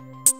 you